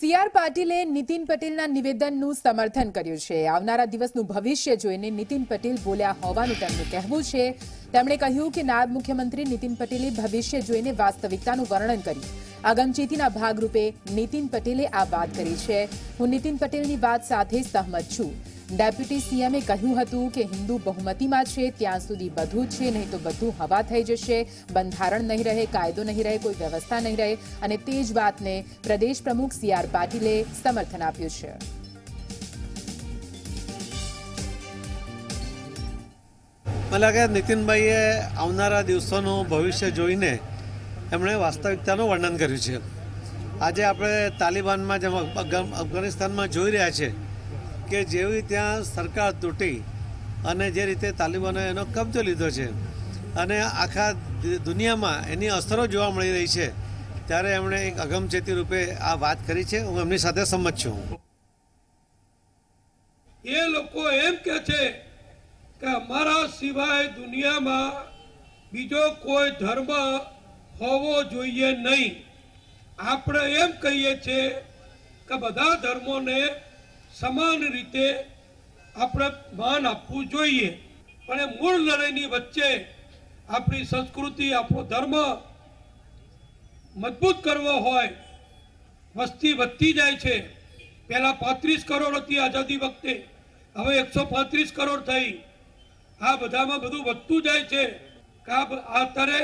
C R પાટીલે નીતિન પટેલના નિવેદનનું સમર્થન કર્યું છે. આવનારા દિવસનું ભવિષ્ય જોઈને નીતિન પટેલ બોલ્યા હોવાનું તેમનું કહેવું છે. તેમણે કહ્યું કે નાયબ મુખ્યમંત્રી નીતિન પટેલે ભવિષ્ય જોઈને વાસ્તવિકતાનું વર્ણન કર્યું. આગમચેતીના ભાગરૂપે નીતિન પટેલે આ વાત કરી છે. હું નીતિન પટેલની વાત સાથે સહમત છું. ડેપ્યુટી સીએમએ કહ્યું હતું કે હિન્દુ બહુમતીમાં છે, ત્યાં સુધી બધું છે, નહીં તો બધું હવા થઈ જશે. બંધારણ નહીં રહે, કાયદો નહીં રહે, કોઈ વ્યવસ્થા નહીં રહે. અને તે જ વાતને પ્રદેશ પ્રમુખ સી આર પાટીલે સમર્થન આપ્યું છે. મને લાગે નીતિનભાઈએ આવનારા દિવસોનું ભવિષ્ય જોઈને એમણે વાસ્તવિકતાનું વર્ણન કર્યું છે. આજે આપણે તાલિબાનમાં, જેમ અફઘાન- અફઘાનિસ્તાનમાં જોઈ રહ્યા છે કે જેવી ત્યાં સરકાર તૂટી અને જે રીતે તાલિબાને એનો કબજો લીધો છે અને આખા દુનિયામાં એની અસરો જોવા મળી રહી છે, ત્યારે એમણે એક અગમચેતી રૂપે આ વાત કરી છે. હું એમની સાથે સંમત છું. એ લોકો એમ કે છે કે અમારા સિવાય દુનિયામાં બીજો કોઈ ધર્મ હોવો જોઈએ નહીં. આપણે એમ કહીએ છીએ કે બધા ધર્મોને સમાન રીતે આપણે માન આપવું જોઈએ. પણ એ મૂળ લડાઈની વચ્ચે આપણી સંસ્કૃતિ, આપણો ધર્મ મજબૂત કરવો હોય, વસ્તી વધતી જાય છે. પહેલાં પાંત્રીસ કરોડ હતી આઝાદી વખતે. હવે એકસો પાંત્રીસ કરોડ થઈ. આ બધામાં બધું વધતું જાય છે. આ અત્યારે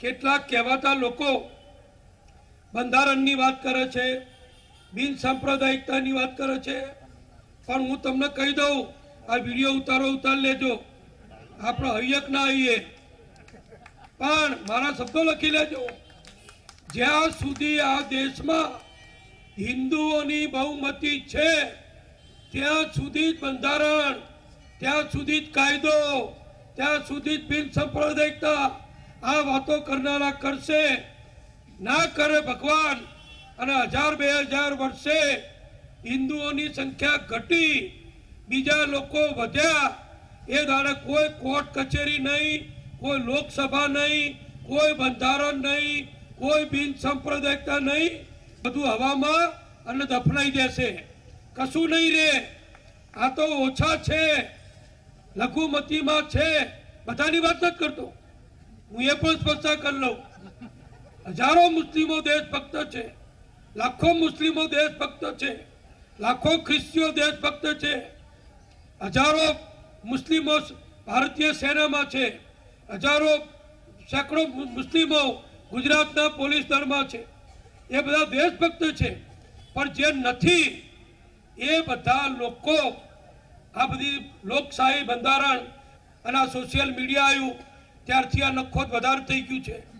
કેટલાક કહેવાતા લોકો બંધારણની વાત કરે છે, બિન સાંપ્રદાયિકતાની વાત કરે છે. પણ હું તમને કહી દઉં, આ વીડિયો ઉતારો ઉતાર લેજો. આપણે હૈયક ના હૈયે. પણ મારા શબ્દો લખી લેજો. જ્યાં સુધી આ દેશમાં હિન્દુઓની બહુમતી છે, ત્યાં સુધી જ બંધારણ, ત્યાં સુધી જ કાયદો, ત્યાં સુધી જ બિન સંપ્રદાયિકતા આ વાતો કરનારા કરશે. ના કરે ભગવાન અને હજાર બે હજાર વર્ષે હિન્દુઓની સંખ્યા ઘટી, બીજા લોકો વધ્યા, એ દ્વારા કોઈ કોર્ટ કચેરી નહીં, કોઈ લોકસભા નહીં, કોઈ બંધારણ નહીં, કોઈ બિન સાંપ્રદાયિકતા નહીં, બધું હવામાં અને દફનાઈ જશે કશું નહીં રે. આ તો ઓછા છે. લઘુમતીમાં છે. બધાની વાત નથી કરતો. હું એ પણ સ્પષ્ટતા કરી લઉં. હજારો મુસ્લિમો દેશભક્ત છે. લાખો મુસ્લિમો દેશભક્ત છે. લાખો ખ્રિસ્તીઓ દેશભક્ત છે. હજારો મુસ્લિમો ભારતીય સેનામાં છે. હજારો સેંકડો મુસ્લિમો ગુજરાતના પોલીસ દળમાં છે. એ બધા દેશભક્ત છે. પણ જે નથી, એ બધા લોકો, આ બધી લોકશાહી બંધારણ અને આ સોશિયલ મીડિયા આવ્યું ત્યારથી આ નખોદ વધારે થઈ ગયું છે.